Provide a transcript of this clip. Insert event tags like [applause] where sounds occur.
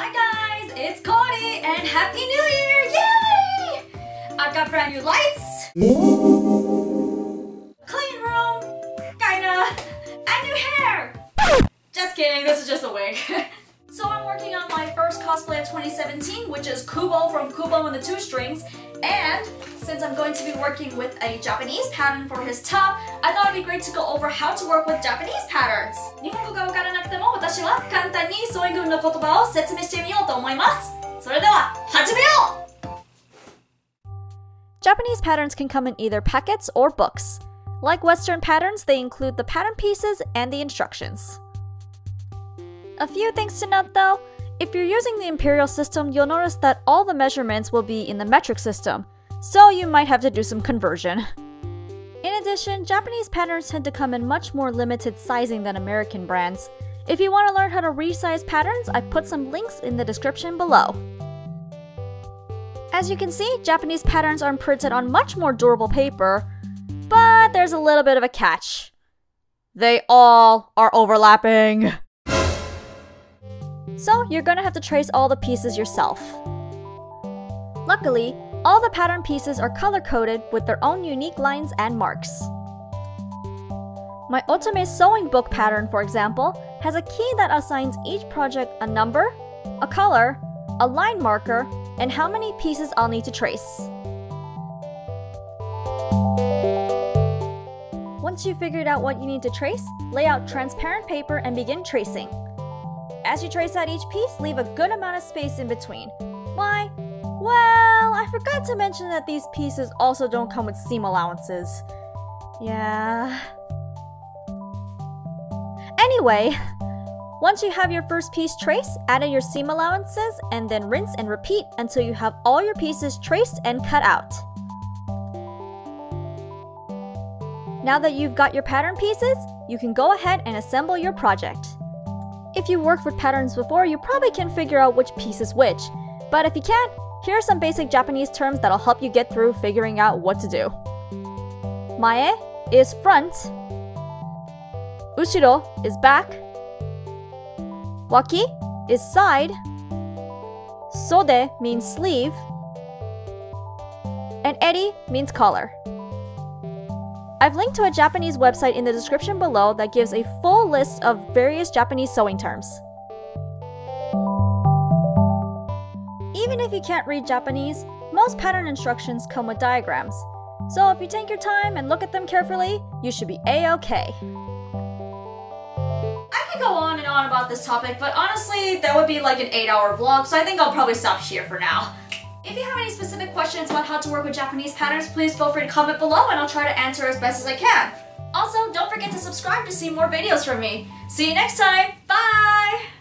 Hi guys, it's Cody and Happy New Year! Yay! I've got brand new lights, clean room, kinda, and new hair! Just kidding, this is just a wig. [laughs] So I'm working on my first cosplay of 2017, which is Kubo from Kubo and the Two Strings. And since I'm going to be working with a Japanese pattern for his top, I thought it'd be great to go over how to work with Japanese patterns. 日本語がわからなくても私は簡単にソーイングの言葉を説明してみようと思います。それでは始めよう Japanese patterns can come in either packets or books. Like Western patterns, they include the pattern pieces and the instructions. A few things to note though. If you're using the imperial system, you'll notice that all the measurements will be in the metric system, so you might have to do some conversion. In addition, Japanese patterns tend to come in much more limited sizing than American brands. If you want to learn how to resize patterns, I've put some links in the description below. As you can see, Japanese patterns are printed on much more durable paper, but there's a little bit of a catch. They all are overlapping. So you're gonna have to trace all the pieces yourself. Luckily, all the pattern pieces are color coded with their own unique lines and marks. My Otome sewing book pattern, for example, has a key that assigns each project a number, a color, a line marker, and how many pieces I'll need to trace. Once you've figured out what you need to trace, lay out transparent paper and begin tracing. As you trace out each piece, leave a good amount of space in between. Why? Well, I forgot to mention that these pieces also don't come with seam allowances. Yeah. Anyway, once you have your first piece traced, add in your seam allowances and then rinse and repeat until you have all your pieces traced and cut out. Now that you've got your pattern pieces, you can go ahead and assemble your project. If you worked with patterns before, you probably can figure out which piece is which. But if you can't, here are some basic Japanese terms that'll help you get through figuring out what to do. Mae is front. Ushiro is back. Waki is side. Sode means sleeve. And eri means collar. I've linked to a Japanese website in the description below that gives a full list of various Japanese sewing terms. Even if you can't read Japanese, most pattern instructions come with diagrams. So if you take your time and look at them carefully, you should be a-okay. I could go on and on about this topic, but honestly, that would be like an 8 hour vlog, so I think I'll probably stop here for now. If you have any specific questions about how to work with Japanese patterns, please feel free to comment below and I'll try to answer as best as I can. Also, don't forget to subscribe to see more videos from me. See you next time! Bye!